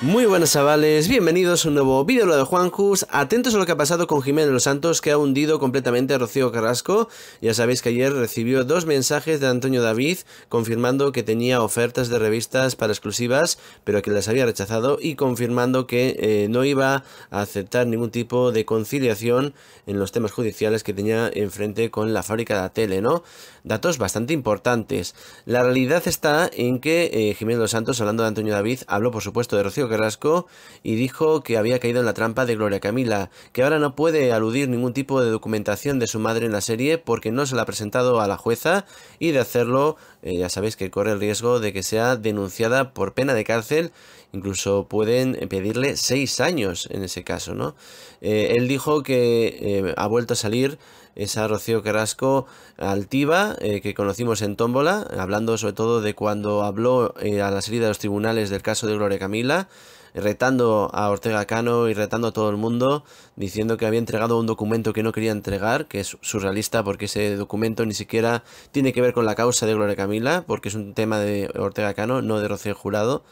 Muy buenas chavales, bienvenidos a un nuevo vídeo de Juanjus. Atentos a lo que ha pasado con Jiménez Los Santos que ha hundido completamente a Rocío Carrasco. Ya sabéis que ayer recibió dos mensajes de Antonio David confirmando que tenía ofertas de revistas para exclusivas, pero que las había rechazado y confirmando que eh, no iba a aceptar ningún tipo de conciliación en los temas judiciales que tenía enfrente con la fábrica de la tele, ¿no? Datos bastante importantes. La realidad está en que eh, Jiménez Los Santos, hablando de Antonio David, habló por supuesto de Rocío Carrasco y dijo que había caído en la trampa de Gloria Camila, que ahora no puede aludir ningún tipo de documentación de su madre en la serie porque no se la ha presentado a la jueza y de hacerlo eh, ya sabéis que corre el riesgo de que sea denunciada por pena de cárcel, incluso pueden pedirle seis años en ese caso, ¿no? Eh, él dijo que eh, ha vuelto a salir esa Rocío Carrasco altiva que conocimos en Tómbola, hablando sobre todo de cuando habló a la salida de los tribunales del caso de Gloria Camila, retando a Ortega Cano y retando a todo el mundo, diciendo que había entregado un documento que no quería entregar, que es surrealista porque ese documento ni siquiera tiene que ver con la causa de Gloria Camila, porque es un tema de Ortega Cano, no de Rocío Jurado.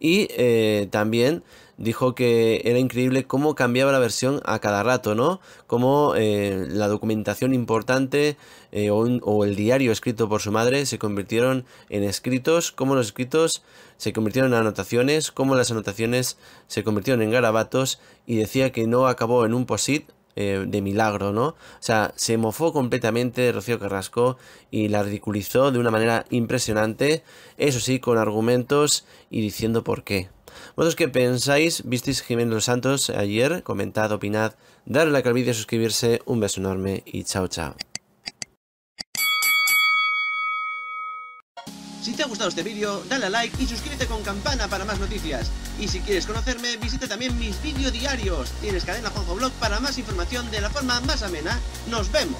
Y eh, también dijo que era increíble cómo cambiaba la versión a cada rato, ¿no? Cómo eh, la documentación importante eh, o, el diario escrito por su madre se convirtieron en escritos, cómo los escritos se convirtieron en anotaciones, cómo las anotaciones se convirtieron en garabatos y decía que no acabó en un posit eh, de milagro, ¿no? O sea, se mofó completamente de Rocío Carrasco y la ridiculizó de una manera impresionante, eso sí, con argumentos y diciendo por qué. ¿Vosotros qué pensáis? ¿Visteis Jiménez Los Santos ayer? Comentad, opinad, darle al vídeo, suscribirse, un beso enorme y chao chao. Si te ha gustado este vídeo, dale a like y suscríbete con campana para más noticias. Y si quieres conocerme, visita también mis vídeos diarios. Tienes cadena Juanjo Blog para más información de la forma más amena. ¡Nos vemos!